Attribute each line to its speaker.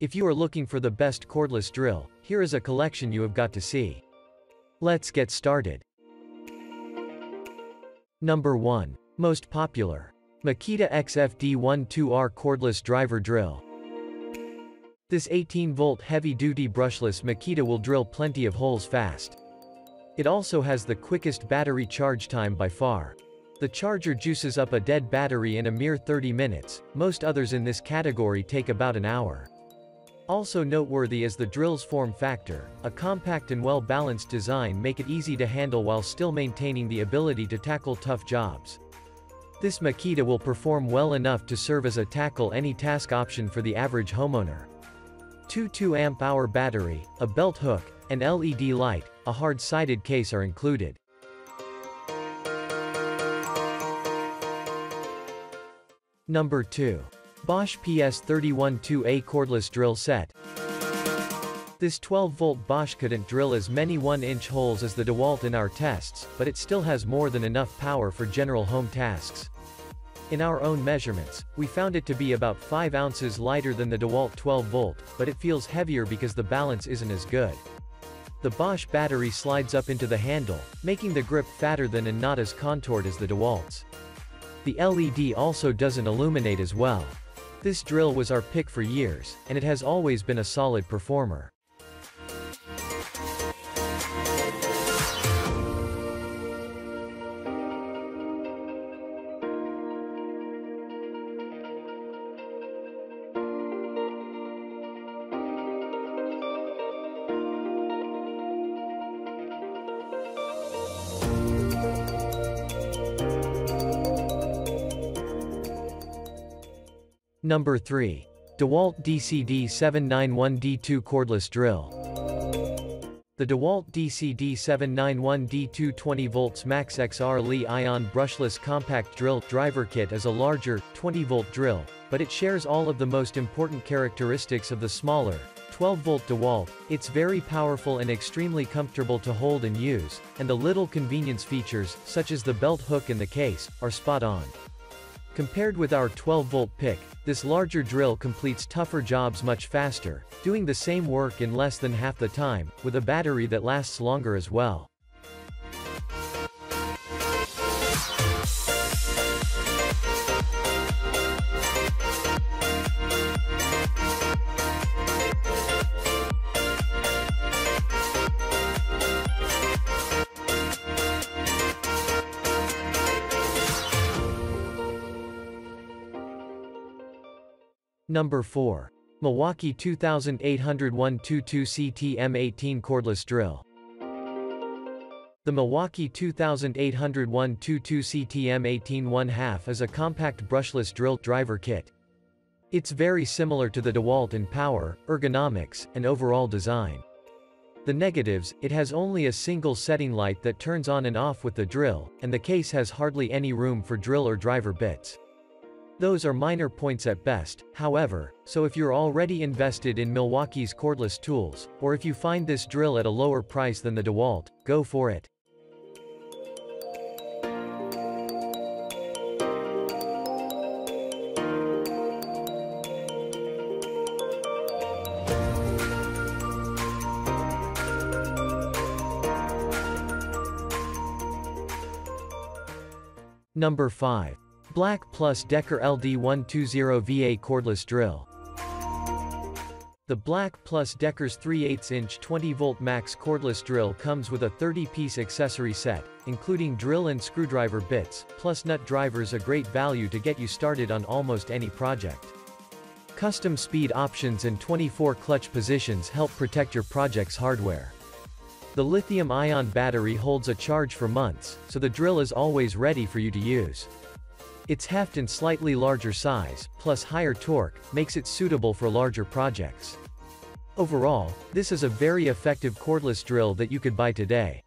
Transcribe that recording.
Speaker 1: If you are looking for the best cordless drill, here is a collection you have got to see. Let's get started. Number 1. Most popular. Makita XFD12R cordless driver drill. This 18-volt heavy-duty brushless Makita will drill plenty of holes fast. It also has the quickest battery charge time by far. The charger juices up a dead battery in a mere 30 minutes, most others in this category take about an hour. Also noteworthy is the drill's form factor, a compact and well-balanced design make it easy to handle while still maintaining the ability to tackle tough jobs. This Makita will perform well enough to serve as a tackle any task option for the average homeowner. Two 2 amp hour battery, a belt hook, an LED light, a hard-sided case are included. Number 2. Bosch PS312A cordless drill set. This 12-volt Bosch couldn't drill as many 1-inch holes as the DeWalt in our tests, but it still has more than enough power for general home tasks. In our own measurements, we found it to be about 5 ounces lighter than the DeWalt 12-volt, but it feels heavier because the balance isn't as good. The Bosch battery slides up into the handle, making the grip fatter than and not as contoured as the DeWalt's. The LED also doesn't illuminate as well. This drill was our pick for years, and it has always been a solid performer. Number 3. DeWalt DCD791D2 Cordless Drill. The DeWalt DCD791D2 20 volts Max XR Li-ion brushless compact drill driver kit is a larger, 20-volt drill, but it shares all of the most important characteristics of the smaller, 12-volt DeWalt, it's very powerful and extremely comfortable to hold and use, and the little convenience features, such as the belt hook in the case, are spot on. Compared with our 12-volt pick, this larger drill completes tougher jobs much faster, doing the same work in less than half the time, with a battery that lasts longer as well. Number 4. Milwaukee 280122 CTM18 Cordless Drill. The Milwaukee 280122 CTM18 1/2 is a compact brushless drill driver kit. It's very similar to the DeWalt in power, ergonomics, and overall design. The negatives, it has only a single setting light that turns on and off with the drill, and the case has hardly any room for drill or driver bits. Those are minor points at best, however, so if you're already invested in Milwaukee's cordless tools, or if you find this drill at a lower price than the DeWalt, go for it. Number 5. Black Plus Decker LD120VA cordless drill. The Black Plus Decker's 3 8 inch 20-volt max cordless drill comes with a 30-piece accessory set, including drill and screwdriver bits, plus nut drivers a great value to get you started on almost any project. Custom speed options and 24 clutch positions help protect your project's hardware. The lithium-ion battery holds a charge for months, so the drill is always ready for you to use. Its heft and slightly larger size, plus higher torque, makes it suitable for larger projects. Overall, this is a very effective cordless drill that you could buy today.